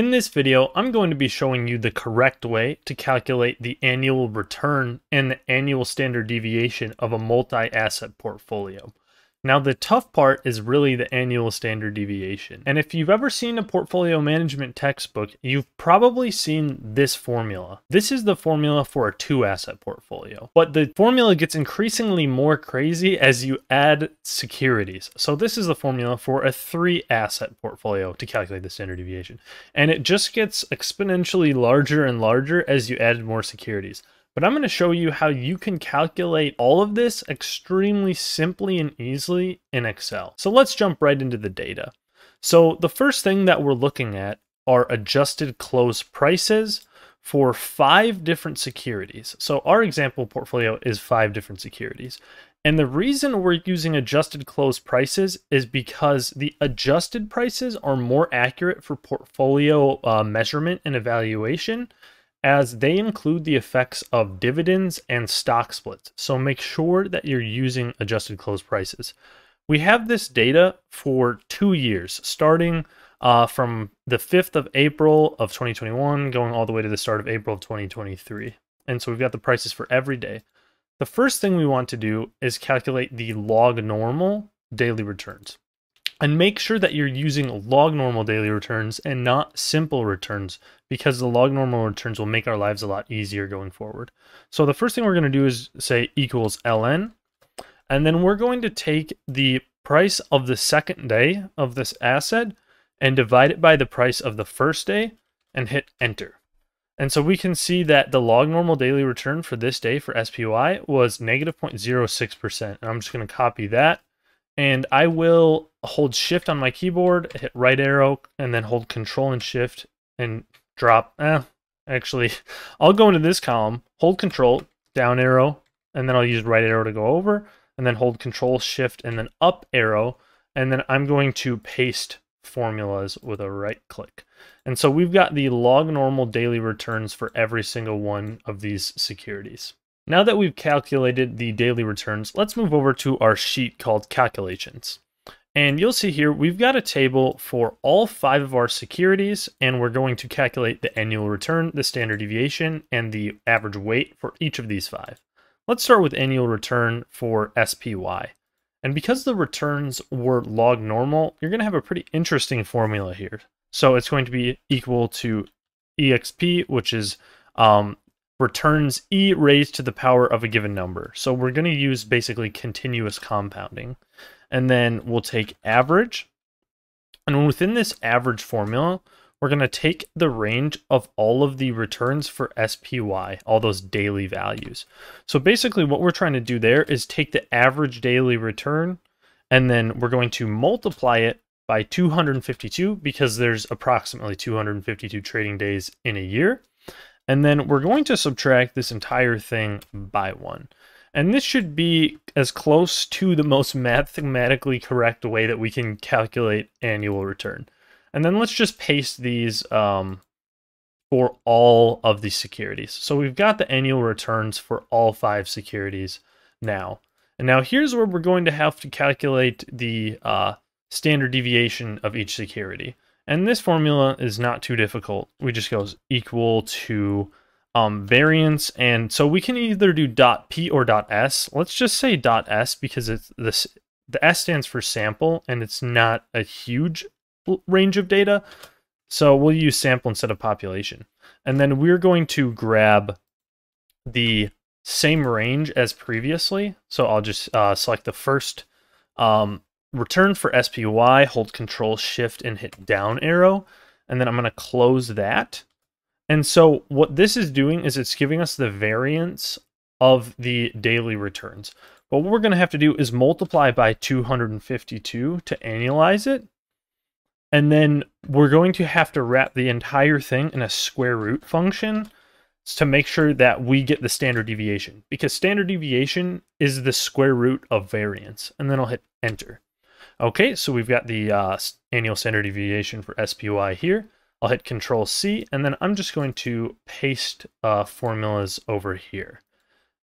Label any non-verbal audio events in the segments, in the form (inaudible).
In this video, I'm going to be showing you the correct way to calculate the annual return and the annual standard deviation of a multi-asset portfolio. Now, the tough part is really the annual standard deviation. And if you've ever seen a portfolio management textbook, you've probably seen this formula. This is the formula for a two asset portfolio. But the formula gets increasingly more crazy as you add securities. So, this is the formula for a three asset portfolio to calculate the standard deviation. And it just gets exponentially larger and larger as you add more securities. But I'm going to show you how you can calculate all of this extremely simply and easily in Excel. So let's jump right into the data. So the first thing that we're looking at are adjusted close prices for five different securities. So our example portfolio is five different securities. And the reason we're using adjusted close prices is because the adjusted prices are more accurate for portfolio uh, measurement and evaluation as they include the effects of dividends and stock splits. So make sure that you're using adjusted close prices. We have this data for two years, starting uh, from the 5th of April of 2021, going all the way to the start of April of 2023. And so we've got the prices for every day. The first thing we want to do is calculate the log normal daily returns and make sure that you're using log normal daily returns and not simple returns because the log normal returns will make our lives a lot easier going forward. So the first thing we're going to do is say equals ln, and then we're going to take the price of the second day of this asset and divide it by the price of the first day and hit enter. And so we can see that the log normal daily return for this day for SPY was negative 0.06%. And I'm just going to copy that and I will hold shift on my keyboard, hit right arrow, and then hold control and shift and drop. Eh, actually, (laughs) I'll go into this column, hold control, down arrow, and then I'll use right arrow to go over, and then hold control shift and then up arrow, and then I'm going to paste formulas with a right click. And so we've got the log normal daily returns for every single one of these securities. Now that we've calculated the daily returns, let's move over to our sheet called calculations. And you'll see here, we've got a table for all five of our securities, and we're going to calculate the annual return, the standard deviation, and the average weight for each of these five. Let's start with annual return for SPY. And because the returns were log normal, you're going to have a pretty interesting formula here. So it's going to be equal to EXP, which is um, returns e raised to the power of a given number. So we're going to use basically continuous compounding. And then we'll take average. And within this average formula, we're going to take the range of all of the returns for SPY, all those daily values. So basically what we're trying to do there is take the average daily return and then we're going to multiply it by 252 because there's approximately 252 trading days in a year. And then we're going to subtract this entire thing by one. And this should be as close to the most mathematically correct way that we can calculate annual return. And then let's just paste these um, for all of the securities. So we've got the annual returns for all five securities now. And now here's where we're going to have to calculate the uh, standard deviation of each security. And this formula is not too difficult. We just goes equal to um, variance. And so we can either do dot P or dot S. Let's just say dot S because it's this the S stands for sample and it's not a huge range of data. So we'll use sample instead of population. And then we're going to grab the same range as previously. So I'll just uh, select the first um, return for SPY, hold control shift and hit down arrow. And then I'm going to close that. And so what this is doing is it's giving us the variance of the daily returns. But what we're going to have to do is multiply by 252 to annualize it. And then we're going to have to wrap the entire thing in a square root function to make sure that we get the standard deviation because standard deviation is the square root of variance. And then I'll hit enter. Okay, so we've got the uh, annual standard deviation for SPY here. I'll hit Control C, and then I'm just going to paste uh, formulas over here.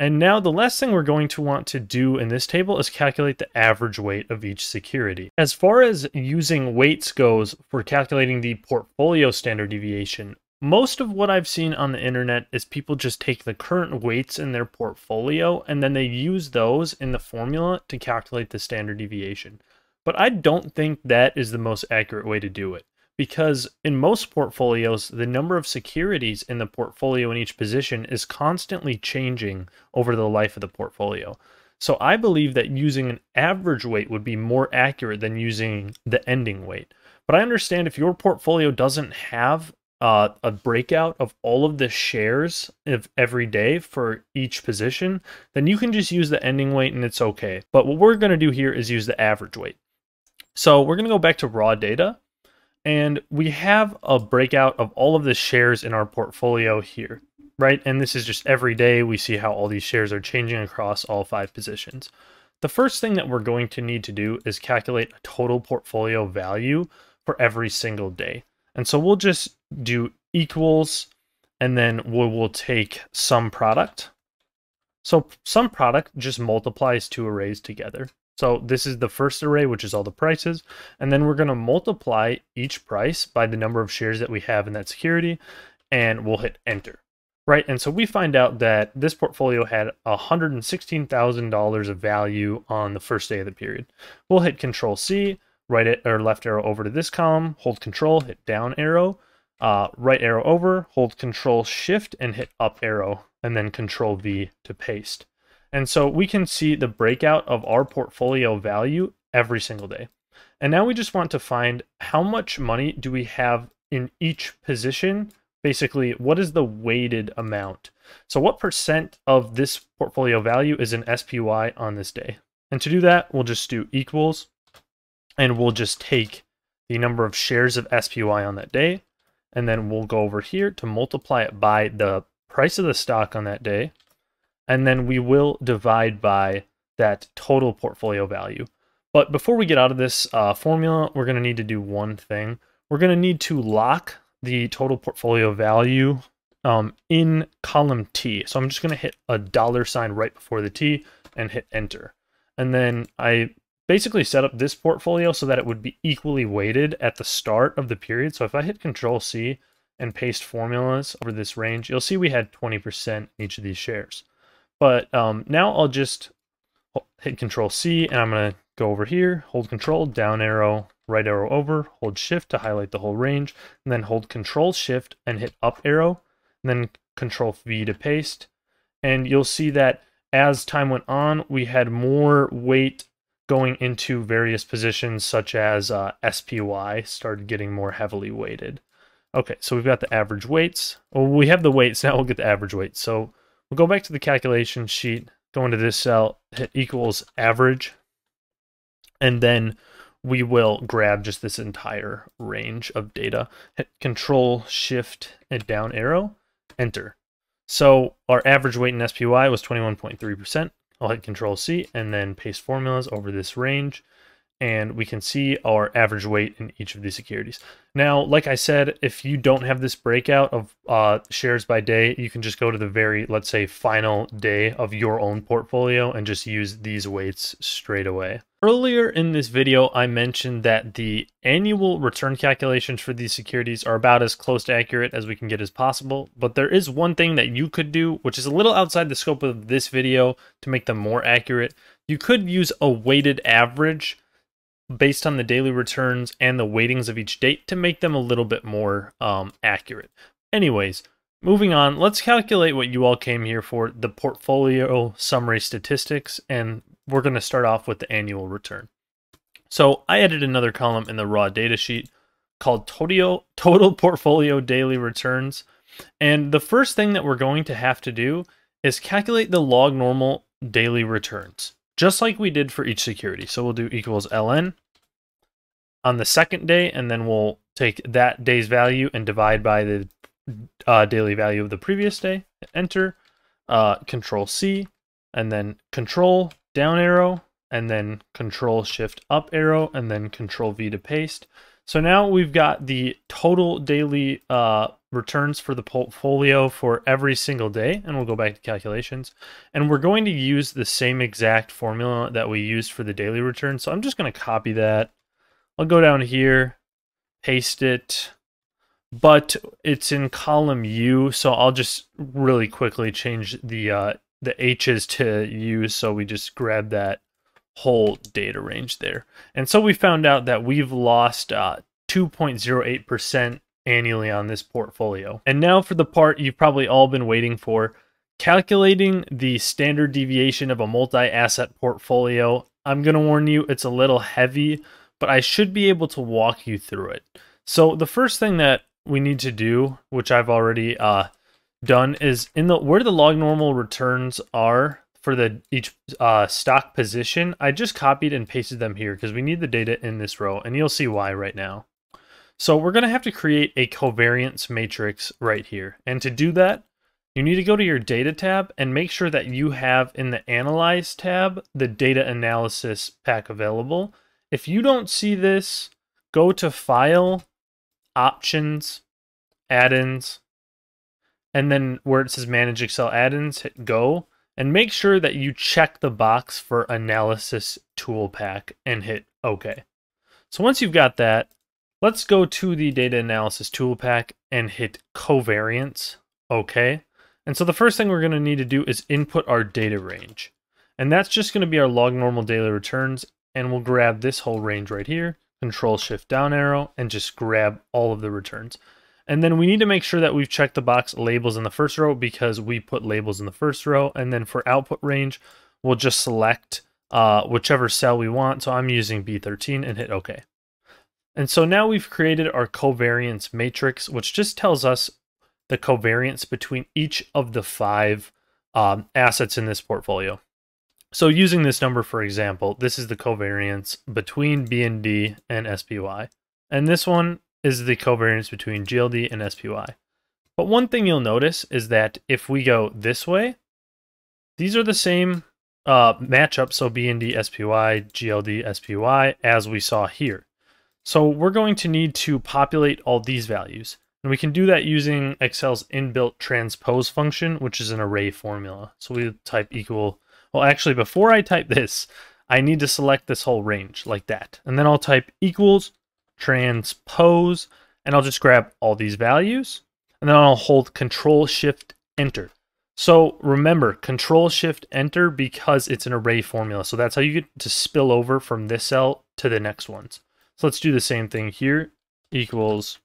And now the last thing we're going to want to do in this table is calculate the average weight of each security. As far as using weights goes for calculating the portfolio standard deviation, most of what I've seen on the internet is people just take the current weights in their portfolio and then they use those in the formula to calculate the standard deviation. But I don't think that is the most accurate way to do it because in most portfolios, the number of securities in the portfolio in each position is constantly changing over the life of the portfolio. So I believe that using an average weight would be more accurate than using the ending weight. But I understand if your portfolio doesn't have uh, a breakout of all of the shares of every day for each position, then you can just use the ending weight and it's okay. But what we're going to do here is use the average weight. So we're going to go back to raw data and we have a breakout of all of the shares in our portfolio here, right? And this is just every day we see how all these shares are changing across all five positions. The first thing that we're going to need to do is calculate a total portfolio value for every single day. And so we'll just do equals, and then we will take SUMPRODUCT. So SUMPRODUCT just multiplies two arrays together. So this is the first array, which is all the prices. And then we're going to multiply each price by the number of shares that we have in that security. And we'll hit enter. Right. And so we find out that this portfolio had $116,000 of value on the first day of the period. We'll hit control C, right it or left arrow over to this column, hold control, hit down arrow, uh, right arrow over, hold control shift and hit up arrow and then control V to paste. And so we can see the breakout of our portfolio value every single day. And now we just want to find how much money do we have in each position? Basically, what is the weighted amount? So what percent of this portfolio value is in SPY on this day? And to do that, we'll just do equals, and we'll just take the number of shares of SPY on that day, and then we'll go over here to multiply it by the price of the stock on that day, and then we will divide by that total portfolio value. But before we get out of this uh, formula, we're going to need to do one thing. We're going to need to lock the total portfolio value um, in column T. So I'm just going to hit a dollar sign right before the T and hit enter. And then I basically set up this portfolio so that it would be equally weighted at the start of the period. So if I hit control C and paste formulas over this range, you'll see we had 20% each of these shares. But um, now I'll just hit Control C and I'm going to go over here, hold Control, down arrow, right arrow over, hold Shift to highlight the whole range, and then hold Control Shift and hit up arrow, and then Control V to paste. And you'll see that as time went on, we had more weight going into various positions such as uh, SPY started getting more heavily weighted. Okay, so we've got the average weights. Well, we have the weights, (laughs) now we'll get the average weights. So We'll go back to the calculation sheet, go into this cell, hit equals average, and then we will grab just this entire range of data. Hit Control Shift and down arrow, enter. So our average weight in SPY was 21.3%. I'll hit Control C and then paste formulas over this range and we can see our average weight in each of these securities. Now, like I said, if you don't have this breakout of uh, shares by day, you can just go to the very, let's say, final day of your own portfolio and just use these weights straight away. Earlier in this video, I mentioned that the annual return calculations for these securities are about as close to accurate as we can get as possible, but there is one thing that you could do, which is a little outside the scope of this video to make them more accurate. You could use a weighted average based on the daily returns and the weightings of each date to make them a little bit more um, accurate. Anyways, moving on, let's calculate what you all came here for, the portfolio summary statistics, and we're going to start off with the annual return. So I added another column in the raw data sheet called total, total portfolio daily returns. And the first thing that we're going to have to do is calculate the log normal daily returns just like we did for each security. So we'll do equals ln on the second day, and then we'll take that day's value and divide by the uh, daily value of the previous day. Enter, uh, Control C, and then Control down arrow, and then Control Shift up arrow, and then Control V to paste. So now we've got the total daily uh, returns for the portfolio for every single day, and we'll go back to calculations. And we're going to use the same exact formula that we used for the daily return. So I'm just going to copy that. I'll go down here, paste it, but it's in column U, so I'll just really quickly change the uh, the H's to U's, so we just grab that whole data range there. And so we found out that we've lost 2.08% uh, annually on this portfolio. And now for the part you've probably all been waiting for, calculating the standard deviation of a multi-asset portfolio. I'm going to warn you, it's a little heavy, but I should be able to walk you through it. So the first thing that we need to do, which I've already uh, done, is in the where the log normal returns are for the each uh, stock position, I just copied and pasted them here because we need the data in this row, and you'll see why right now. So we're going to have to create a covariance matrix right here. And to do that, you need to go to your data tab and make sure that you have in the analyze tab the data analysis pack available. If you don't see this, go to file, options, add-ins, and then where it says manage Excel add-ins, hit go and make sure that you check the box for analysis tool pack and hit OK. So once you've got that, let's go to the data Analysis ToolPak and hit covariance. OK. And so the first thing we're going to need to do is input our data range. And that's just going to be our log normal daily returns. And we'll grab this whole range right here, control shift down arrow, and just grab all of the returns. And then we need to make sure that we've checked the box labels in the first row because we put labels in the first row. And then for output range, we'll just select uh, whichever cell we want. So I'm using B13 and hit OK. And so now we've created our covariance matrix, which just tells us the covariance between each of the five um, assets in this portfolio. So using this number, for example, this is the covariance between BND and SPY. And this one is the covariance between GLD and SPY. But one thing you'll notice is that if we go this way, these are the same uh, matchup, so BND, SPY, GLD, SPY, as we saw here. So we're going to need to populate all these values. And we can do that using Excel's inbuilt transpose function, which is an array formula. So we type equal, well, actually, before I type this, I need to select this whole range like that. And then I'll type equals transpose, and I'll just grab all these values, and then I'll hold Control Shift Enter. So remember, Control Shift Enter because it's an array formula. So that's how you get to spill over from this cell to the next ones. So let's do the same thing here. Equals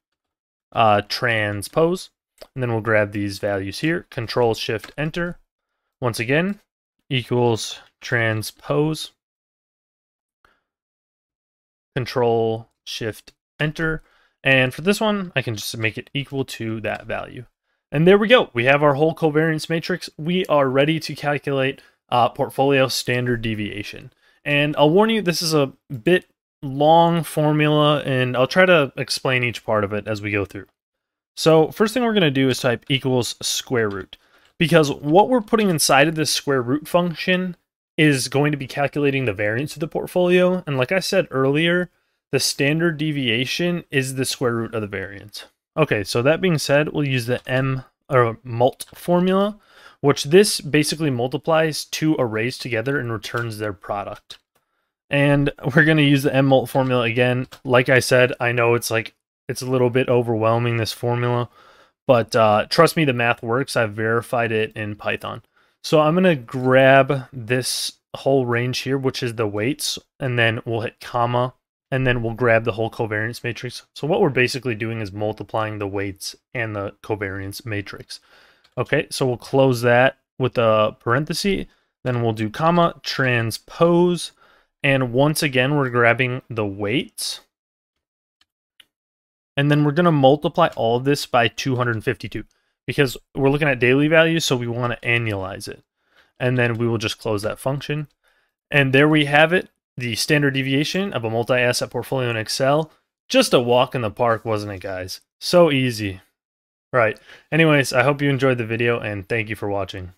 uh, transpose, and then we'll grab these values here. Control Shift Enter. Once again, equals transpose. Control shift enter. And for this one, I can just make it equal to that value. And there we go. We have our whole covariance matrix. We are ready to calculate uh, portfolio standard deviation. And I'll warn you, this is a bit long formula, and I'll try to explain each part of it as we go through. So first thing we're going to do is type equals square root. Because what we're putting inside of this square root function is going to be calculating the variance of the portfolio. And like I said earlier, the standard deviation is the square root of the variance. Okay, so that being said, we'll use the M or mult formula, which this basically multiplies two arrays together and returns their product. And we're going to use the M mult formula again. Like I said, I know it's like it's a little bit overwhelming this formula, but uh, trust me, the math works. I've verified it in Python. So I'm going to grab this whole range here, which is the weights, and then we'll hit comma and then we'll grab the whole covariance matrix. So what we're basically doing is multiplying the weights and the covariance matrix. Okay, so we'll close that with a parenthesis, then we'll do comma, transpose, and once again, we're grabbing the weights, and then we're going to multiply all of this by 252 because we're looking at daily values, so we want to annualize it. And then we will just close that function. And there we have it the standard deviation of a multi-asset portfolio in Excel. Just a walk in the park, wasn't it, guys? So easy. Right. Anyways, I hope you enjoyed the video, and thank you for watching.